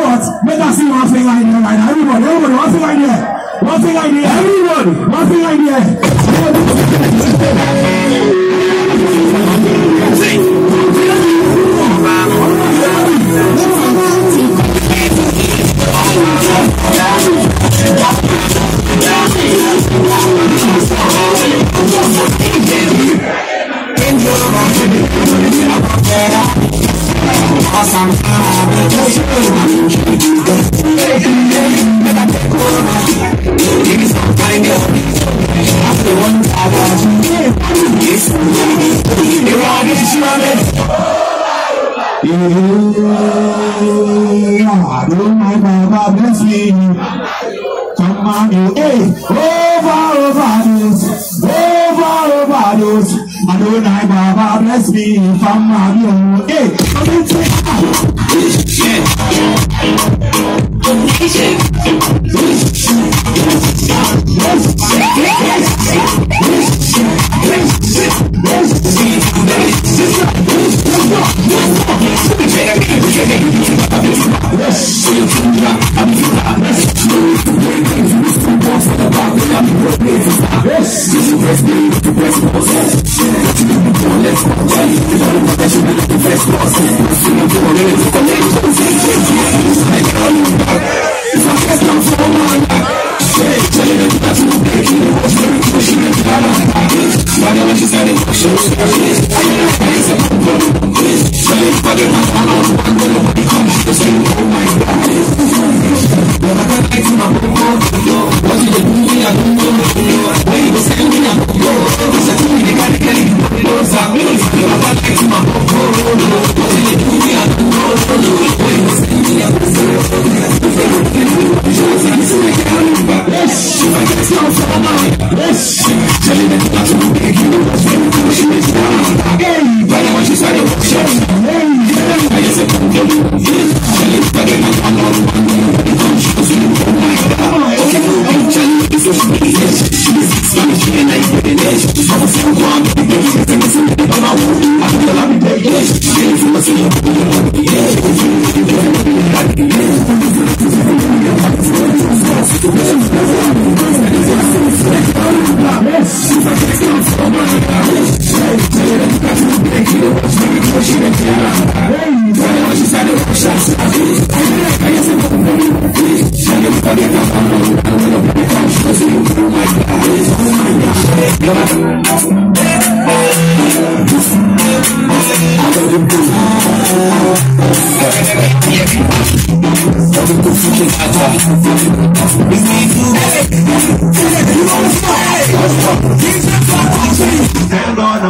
know what? Make us see one finger in there right now. Everybody, everybody, one finger in there. One finger in there. Everybody, one finger in there. Yeah, Adonai Baba bless me if I'm not your hey. Yeah. Yeah.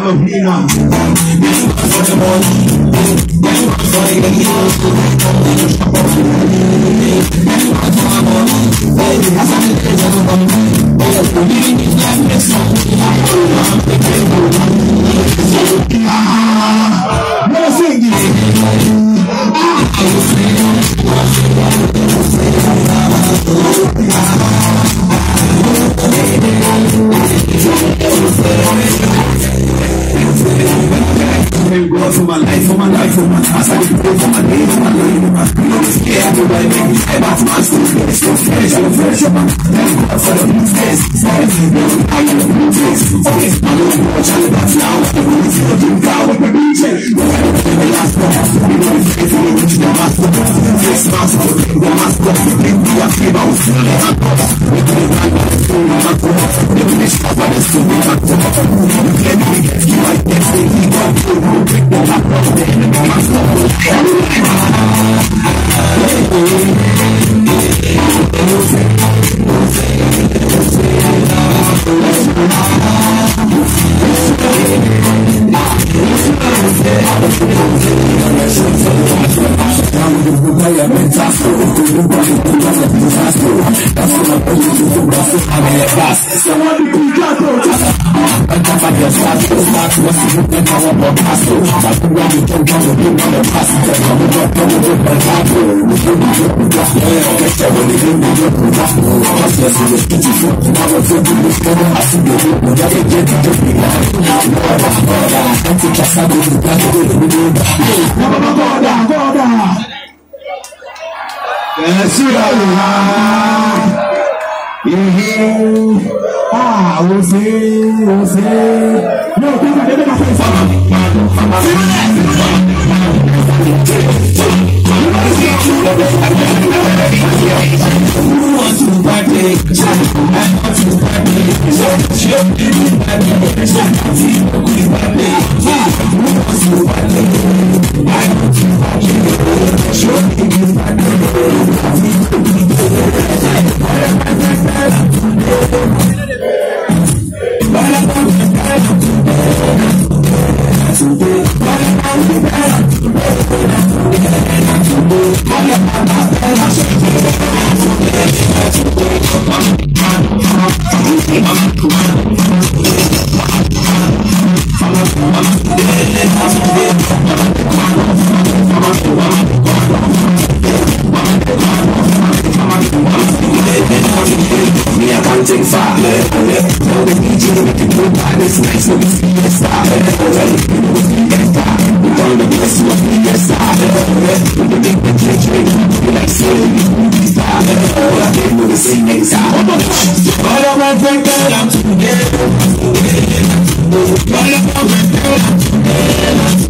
I'm a winner. No singing. Thank for my my past. I give pray for my for my for my freedom. Yeah, everybody make me step out my soul. It's so fresh, so fresh, man. Thank God for the blue taste. I am the blue taste. Okay, I'm gonna watch all the bats now. The blue taste, the blue cow with the blue taste. The last one, we know it's safe for you to the master. Face mask, the master. We do a favor, we feel the hand. We do the right, we do the right. We do the shop, and it's still the right. We hustle. Ah, usei, usei. Não, tem cabelo na frente. Show me All I did was sing next time. All I want to get I'm together. All I want to get I'm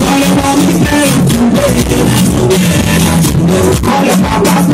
All I want to get All I want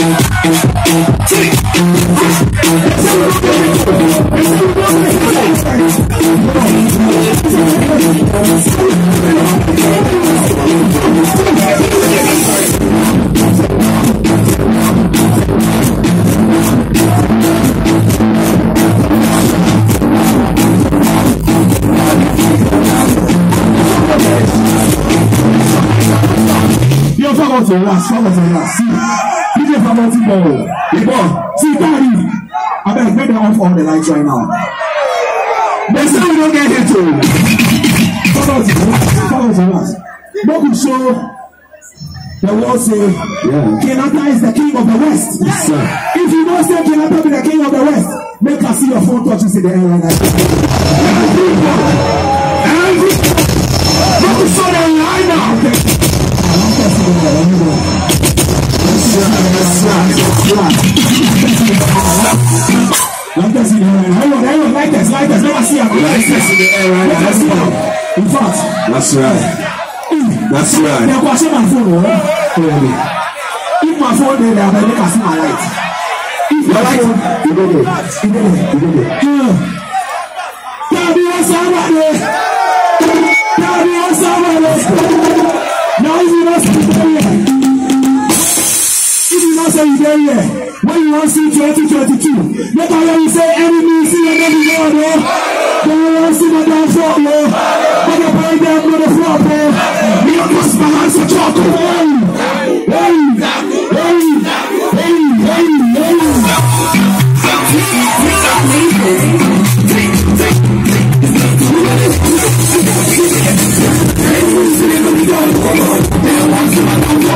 Yo, fuck to last, fuck to last. See, DJ Famoti Ball. penalty ball. Ìbọn sí dáàrí abeg make them off all the lights right now. They say we no get hit o follow us follow us follow us make we show the world say yeah. kenata is the king of the west. Yes, sir. if you know say kenata be the king of the west make i see your phone touch you say the airline na every one every one make we show dem line now. Lighters in the air. Hold on, hold on, lighters, lighters. Let us see them. Lighters in the air right now. Let us. In fact. That's right. That's right. They're watching my phone, oh. If my phone dey there, I make I see my light. If my light, you go there, you go there, you go there. Tàbí ọ̀sán wà lé. Tàbí ọ̀sán wà lé. Now you know not say you dey here when you wan see twenty twenty two make i hear you say enemy see your baby lord o when you wan see my down fall o make your body down no dey flop o you no go balance your talk o hey hey hey hey. Come on.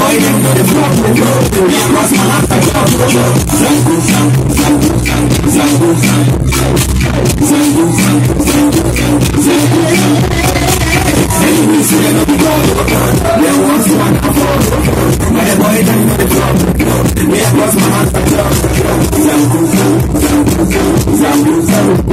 waiting for the proper road. My life, I got the road. Zango, my life, I got the road. Zango, zango.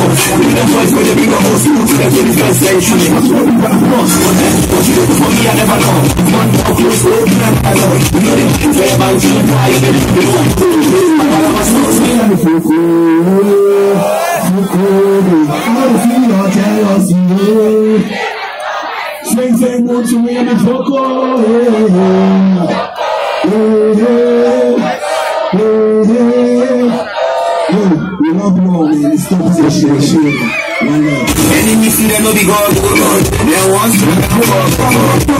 hoş Freedom fight for the bigger host Roots that in first century Must worry about loss For that What you. for me I never know One more close road Not alone We know them things Where about you and why Even if you want to My mother must know Me and if you could You could Not if you not tell us you Swing, swing, won't you win the focus go, go, go. They want to go, go, go.